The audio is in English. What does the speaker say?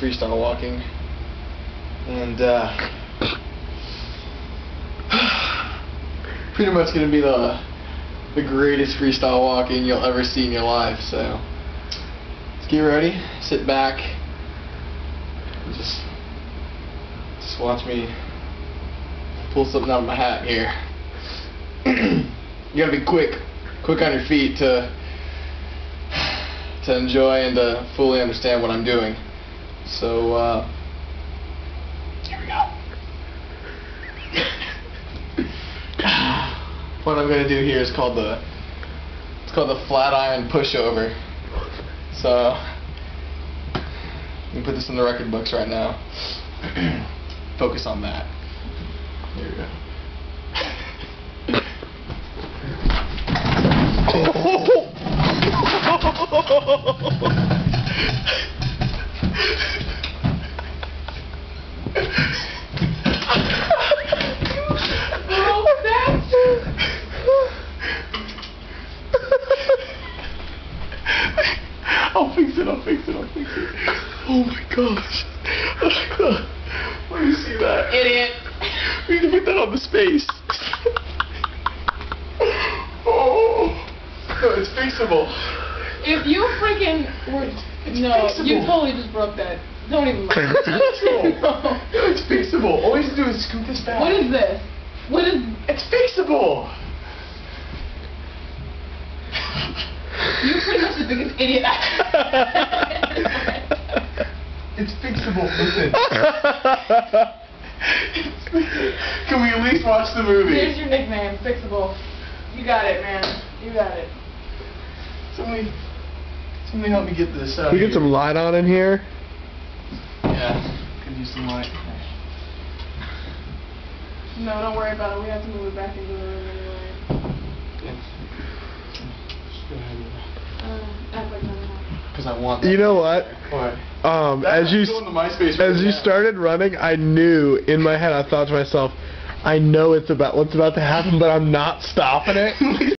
freestyle walking, and uh, pretty much gonna be the the greatest freestyle walking you'll ever see in your life. So let's get ready, sit back, just just watch me pull something out of my hat here. you gotta be quick, quick on your feet to to enjoy and to fully understand what I'm doing. So uh, here we go. what I'm gonna do here is called the it's called the flat iron pushover. So you can put this in the record books right now. Focus on that. Here we go. I'll fix it, I'll fix it, I'll fix it. Oh my gosh. Let me see that. Idiot. We need to put that on the space. oh. No, it's fixable. If you freaking were. It's no, fixable. you totally just broke that. Don't even. No. No, it's fixable. All we have to do is scoot this back. What is this? What is. It's fixable. You're pretty much the biggest idiot It's fixable. Listen. Can we at least watch the movie? Here's your nickname, Fixable. You got it, man. You got it. Somebody, somebody help me get this out. Can we here. get some light on in here? Yeah. Could use some light. No, don't worry about it. We have to move it back into the room anyway. Uh, I want. You know what? What? Um, as you Go into MySpace as right you now. started running, I knew in my head. I thought to myself, I know it's about what's about to happen, but I'm not stopping it.